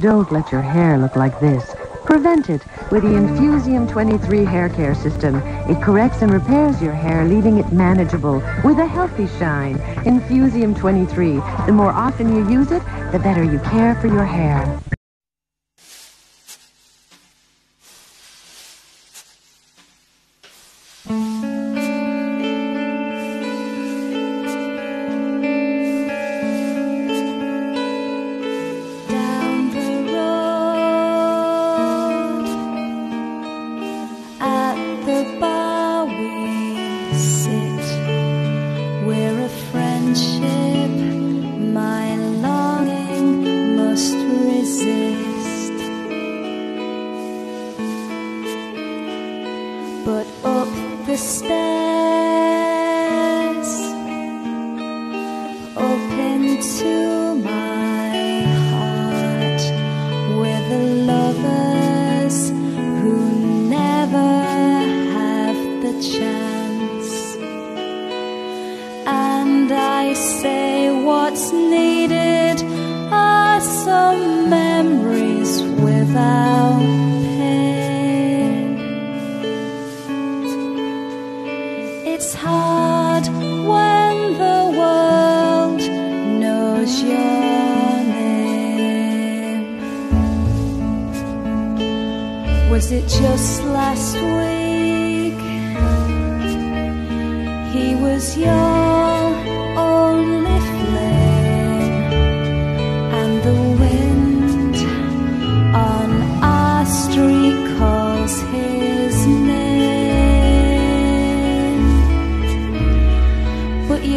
Don't let your hair look like this. Prevent it with the Infusium 23 hair care system. It corrects and repairs your hair, leaving it manageable with a healthy shine. Infusium 23. The more often you use it, the better you care for your hair. Up it's hard when the world knows your name. Was it just last week? He was your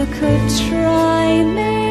you could try me.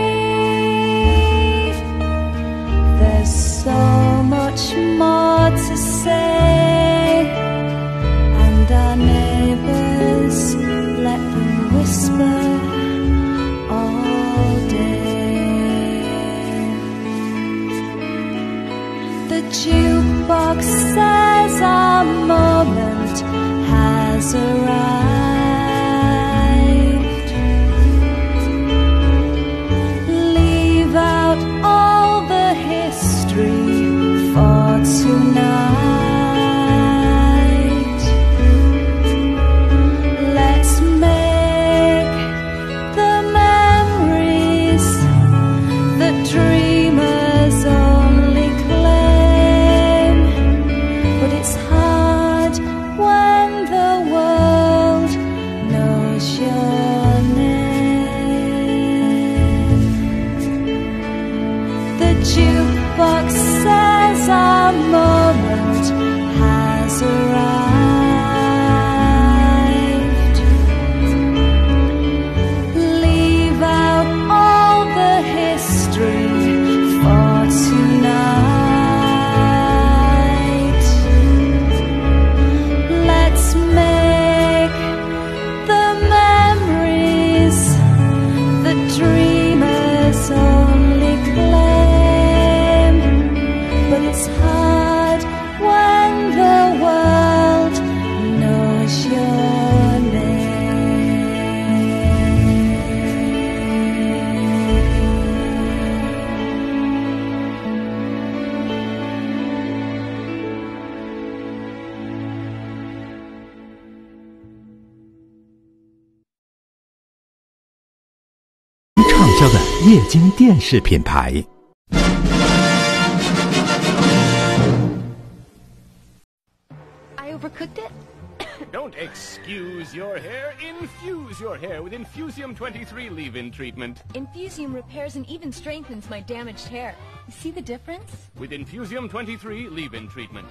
Jukebox says our hard “畅销的液晶电视品牌。I overcooked it? Don't excuse your hair, infuse your hair with Infusium 23 leave-in treatment. Infusium repairs and even strengthens my damaged hair. You see the difference? With Infusium 23 leave-in treatment.